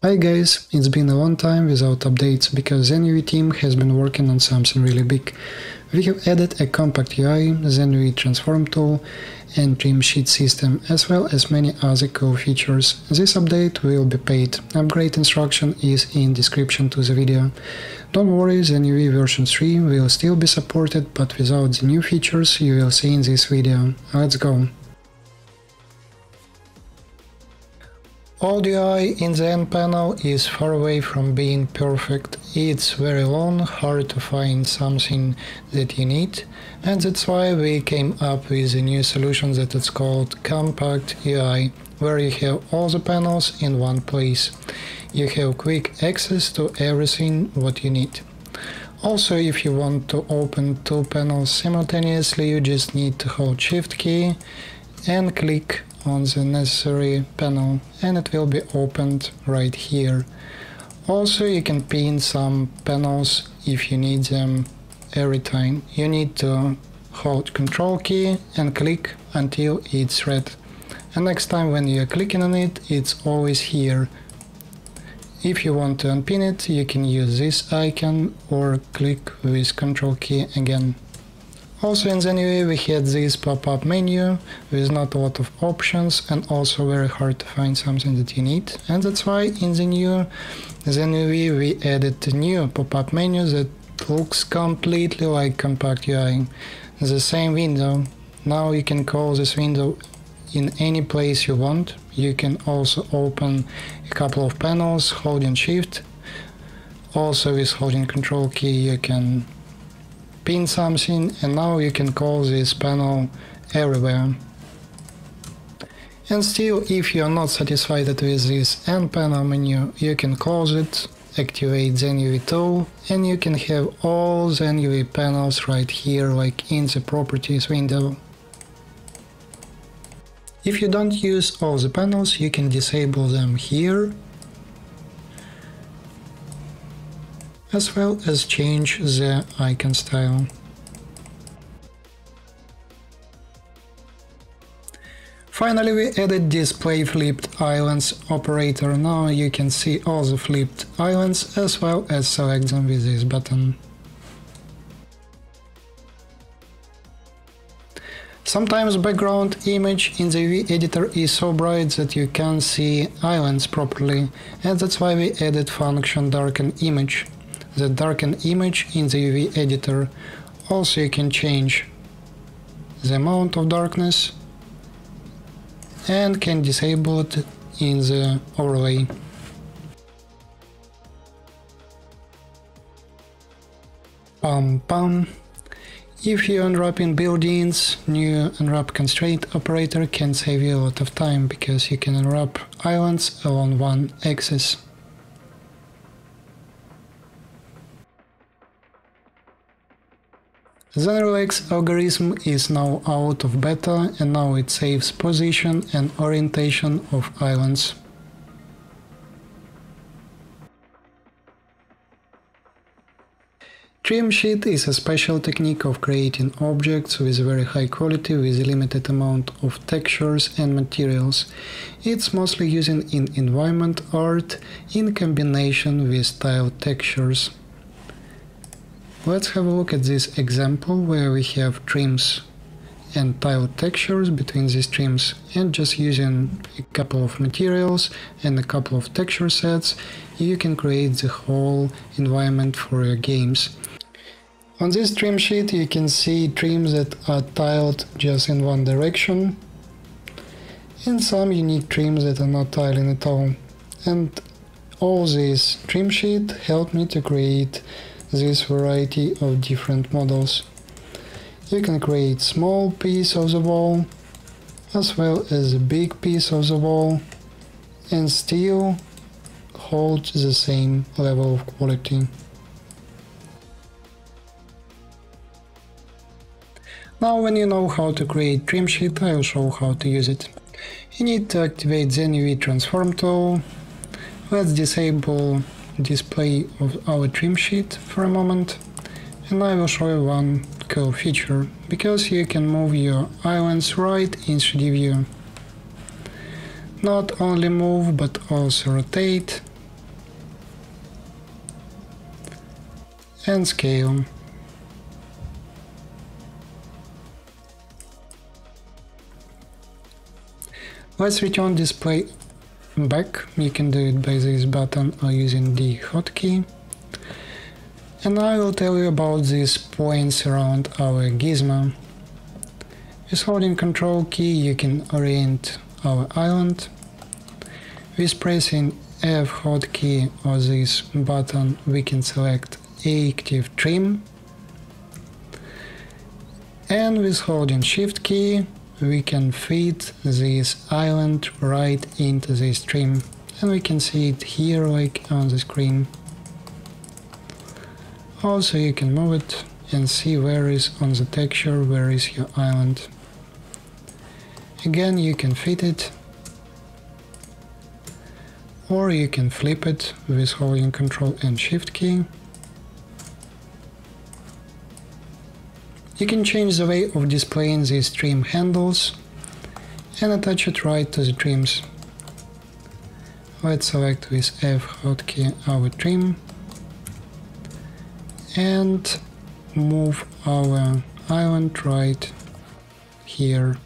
Hi guys, it's been a long time without updates because Zen UV team has been working on something really big. We have added a compact UI, Zen UV transform tool and trim sheet system as well as many other cool features. This update will be paid. Upgrade instruction is in description to the video. Don't worry, Zen UV version 3 will still be supported but without the new features you will see in this video. Let's go. UI in the N panel is far away from being perfect. It's very long, hard to find something that you need, and that's why we came up with a new solution that is called Compact UI, where you have all the panels in one place. You have quick access to everything what you need. Also, if you want to open two panels simultaneously, you just need to hold Shift key and click on the necessary panel and it will be opened right here. Also you can pin some panels if you need them every time. You need to hold control key and click until it's red. And next time when you're clicking on it, it's always here. If you want to unpin it, you can use this icon or click with control key again. Also in the Zen UV we had this pop-up menu with not a lot of options and also very hard to find something that you need and that's why in the new Zen UV we added a new pop-up menu that looks completely like Compact UI. The same window. Now you can call this window in any place you want. You can also open a couple of panels holding shift. Also with holding control key you can pin something and now you can call this panel everywhere. And still, if you are not satisfied with this N panel menu, you can close it, activate Zen UV tool, and you can have all Zen UV panels right here, like in the properties window. If you don't use all the panels, you can disable them here as well as change the icon style. Finally we added display flipped islands operator, now you can see all the flipped islands as well as select them with this button. Sometimes background image in the UV editor is so bright that you can't see islands properly, and that's why we added function darken image the darken image in the UV editor. Also you can change the amount of darkness and can disable it in the overlay. Pum pum. If you unwrap in buildings, new unwrap constraint operator can save you a lot of time because you can unwrap islands along one axis. ZenRelax algorithm is now out of beta and now it saves position and orientation of islands. Trim sheet is a special technique of creating objects with very high quality with a limited amount of textures and materials. It's mostly used in environment art in combination with tile textures. Let's have a look at this example where we have trims and tile textures between these trims and just using a couple of materials and a couple of texture sets you can create the whole environment for your games. On this trim sheet you can see trims that are tiled just in one direction and some unique trims that are not tiling at all. And all this trim sheet helped me to create this variety of different models. You can create small piece of the wall as well as a big piece of the wall and still hold the same level of quality. Now when you know how to create trim sheet, I'll show how to use it. You need to activate the Zen UV transform tool. Let's disable display of our trim sheet for a moment and I will show you one cool feature, because you can move your islands right in 3D view. Not only move, but also rotate and scale. Let's return display back. You can do it by this button or using the hotkey. And I will tell you about these points around our gizmo. With holding control key you can orient our island. With pressing F hotkey or this button we can select active trim and with holding shift key we can feed this island right into this trim and we can see it here like on the screen. Also you can move it and see where is on the texture where is your island. Again you can fit it. Or you can flip it with holding control and shift key You can change the way of displaying these trim handles and attach it right to the trims. Let's select with F hotkey our trim and move our island right here.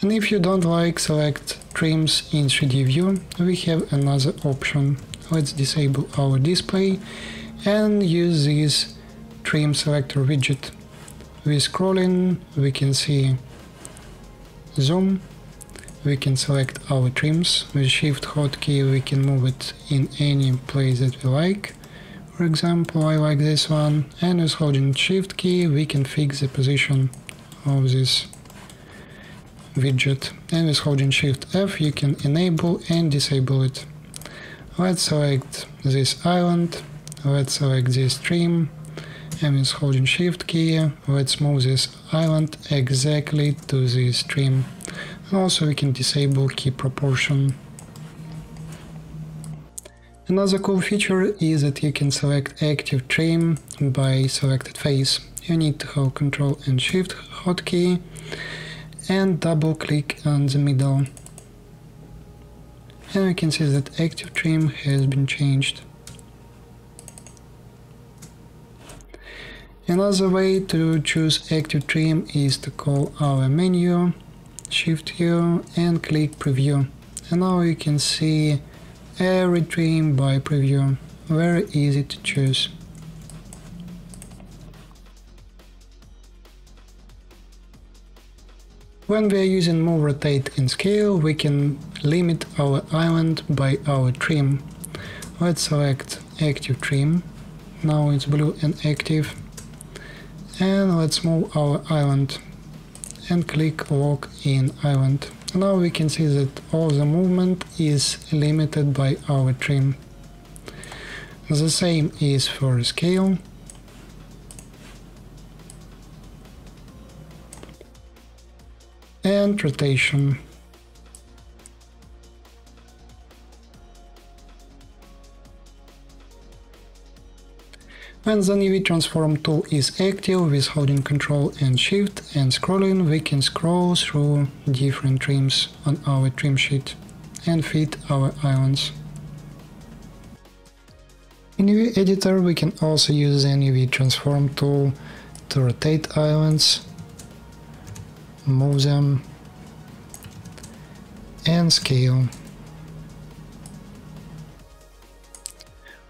And if you don't like select trims in 3D view, we have another option let's disable our display and use this trim selector widget. With scrolling we can see zoom, we can select our trims, with shift hotkey we can move it in any place that we like. For example, I like this one, and with holding shift key we can fix the position of this widget. And with holding shift F you can enable and disable it. Let's select this island, let's select this trim, and with holding shift key, let's move this island exactly to this trim. And also we can disable key proportion. Another cool feature is that you can select active trim by selected face. You need to hold Ctrl and Shift hotkey and double click on the middle and we can see that active trim has been changed. Another way to choose active trim is to call our menu, shift U and click preview. And now you can see every trim by preview, very easy to choose. When we are using move, rotate and scale, we can limit our island by our trim. Let's select active trim. Now it's blue and active. And let's move our island and click lock in island. Now we can see that all the movement is limited by our trim. The same is for scale. And rotation. When the UV transform tool is active with holding Ctrl and Shift and scrolling, we can scroll through different trims on our trim sheet and fit our islands. In UV editor we can also use the UV transform tool to rotate islands move them and scale.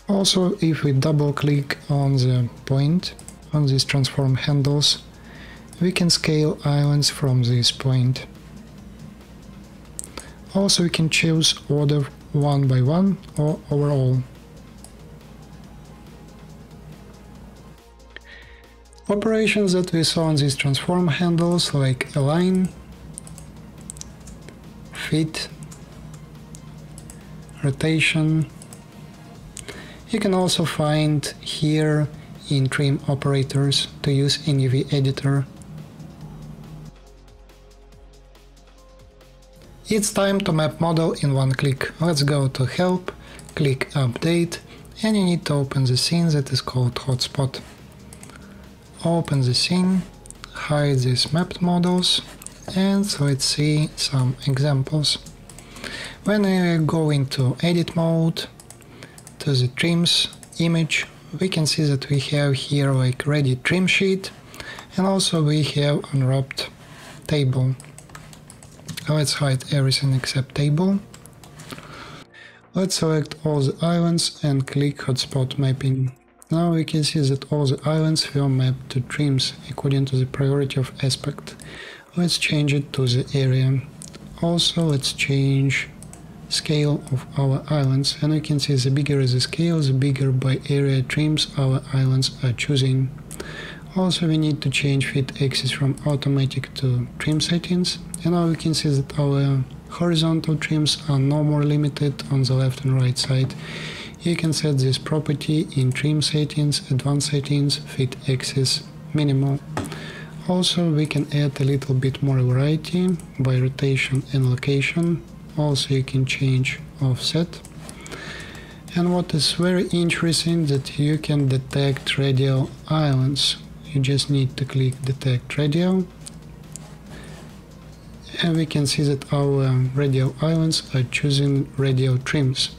Also, if we double click on the point on these transform handles, we can scale islands from this point. Also, we can choose order one by one or overall. Operations that we saw on these transform handles like align, fit, rotation. You can also find here in trim operators to use in UV editor. It's time to map model in one click. Let's go to help, click update and you need to open the scene that is called hotspot open the scene, hide these mapped models, and let's see some examples. When we go into edit mode to the trims image, we can see that we have here like ready trim sheet and also we have unwrapped table. Let's hide everything except table. Let's select all the islands and click hotspot mapping. Now we can see that all the islands were mapped to trims according to the priority of aspect. Let's change it to the area. Also let's change scale of our islands and you can see the bigger the scale, the bigger by area trims our islands are choosing. Also we need to change fit axis from automatic to trim settings and now we can see that our horizontal trims are no more limited on the left and right side. You can set this property in trim settings, advanced settings, fit axis, minimal. Also we can add a little bit more variety by rotation and location. Also you can change offset. And what is very interesting that you can detect radial islands you just need to click detect radial and we can see that our radial islands are choosing radial trims.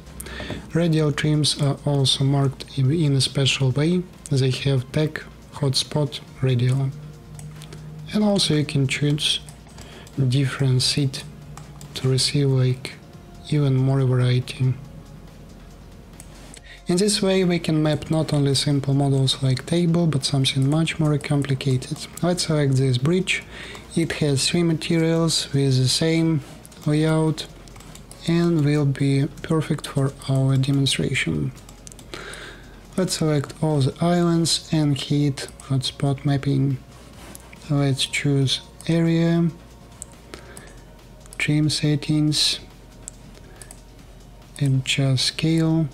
Radial trims are also marked in a special way, they have tag hotspot radial. And also you can choose different seed to receive like even more variety. In this way we can map not only simple models like table, but something much more complicated. Let's select this bridge. It has three materials with the same layout and will be perfect for our demonstration. Let's select all the islands and hit hotspot mapping. Let's choose area, trim settings, adjust scale,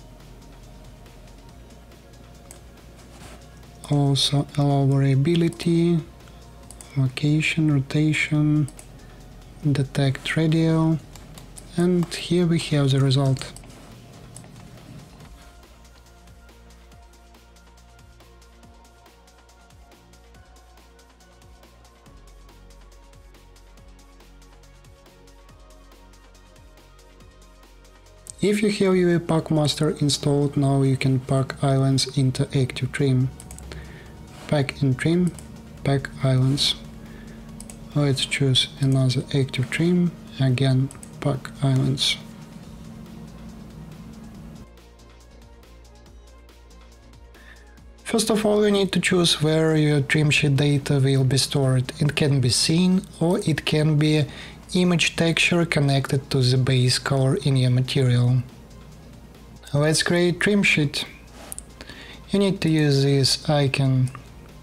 also allow variability, location, rotation, detect radial, and here we have the result. If you have UV Packmaster installed now you can pack islands into active trim pack and trim, pack islands. Let's choose another active trim, again pack islands. First of all, you need to choose where your trim sheet data will be stored. It can be scene or it can be image texture connected to the base color in your material. Let's create trim sheet. You need to use this icon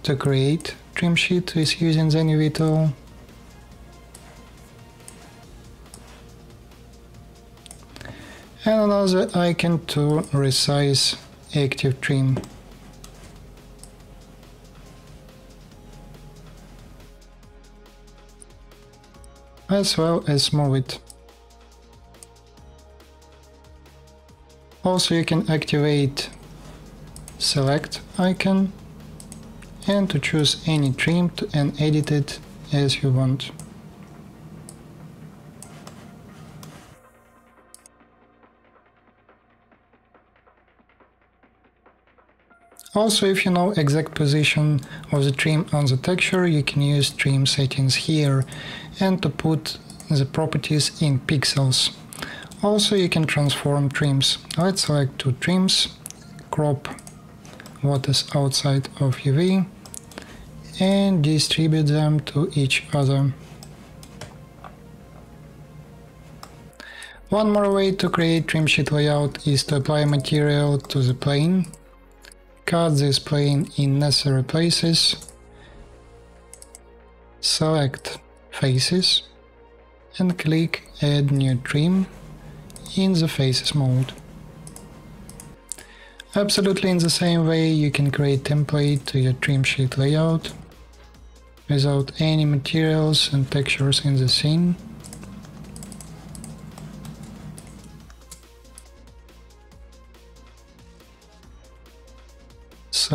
to create trim sheet with using the UV tool. And another icon to resize active trim. As well as move it. Also you can activate select icon and to choose any trim and edit it as you want. Also, if you know exact position of the trim on the texture, you can use trim settings here and to put the properties in pixels. Also, you can transform trims. Let's select two trims, crop what is outside of UV and distribute them to each other. One more way to create trim sheet layout is to apply material to the plane, cut this plane in necessary places, select faces and click add new trim in the faces mode. Absolutely in the same way you can create template to your trim sheet layout without any materials and textures in the scene.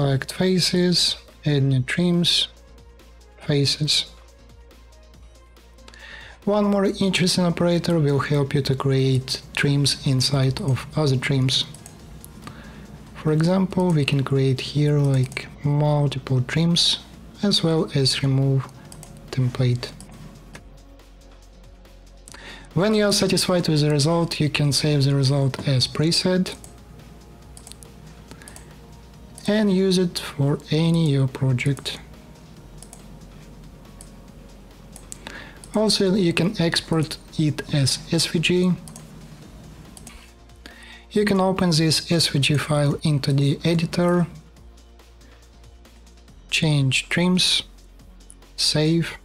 Select faces, add new trims, faces. One more interesting operator will help you to create trims inside of other trims. For example, we can create here like multiple trims as well as remove template. When you are satisfied with the result, you can save the result as preset and use it for any your project. Also, you can export it as SVG. You can open this SVG file into the editor, change trims, save,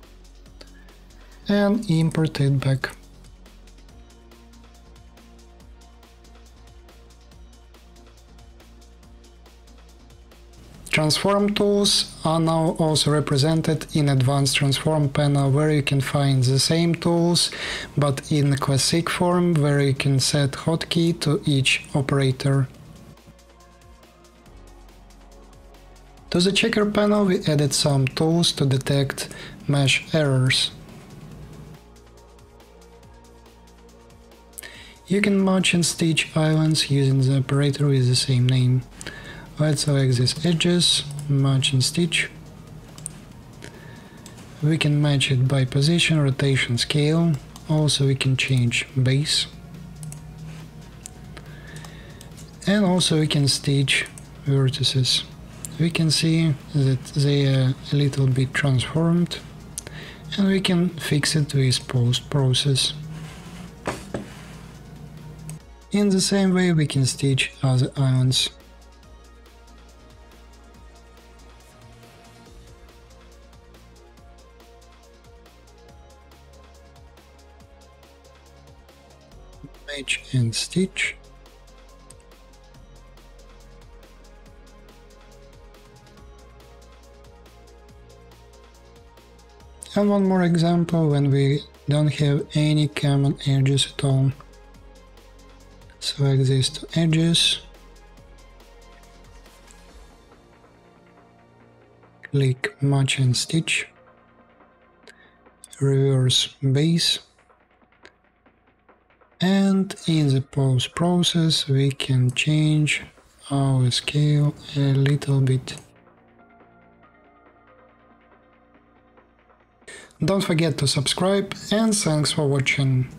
and import it back. Transform tools are now also represented in Advanced Transform panel where you can find the same tools but in classic form where you can set hotkey to each operator. To the checker panel we added some tools to detect mesh errors. You can match and stitch islands using the operator with the same name. Let's select these edges, match and stitch. We can match it by position, rotation, scale. Also we can change base. And also we can stitch vertices. We can see that they are a little bit transformed and we can fix it with post process. In the same way we can stitch other islands. And stitch. And one more example when we don't have any common edges at all. Select these two edges. Click match and stitch. Reverse base and in the post process we can change our scale a little bit. Don't forget to subscribe and thanks for watching.